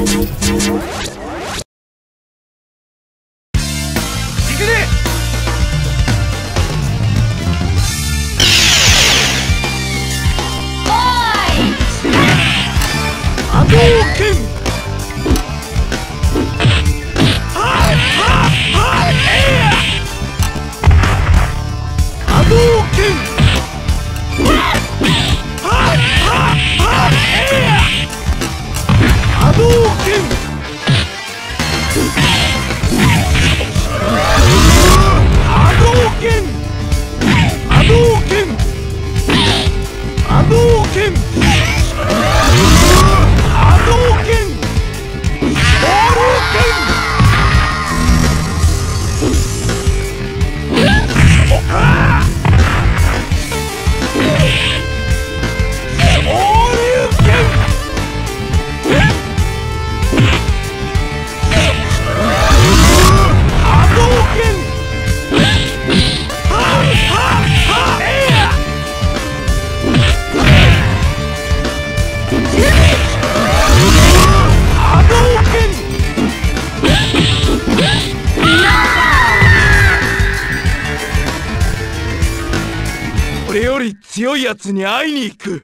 冒険。Hadouken! Hadouken! 俺より強い奴に会いに行く。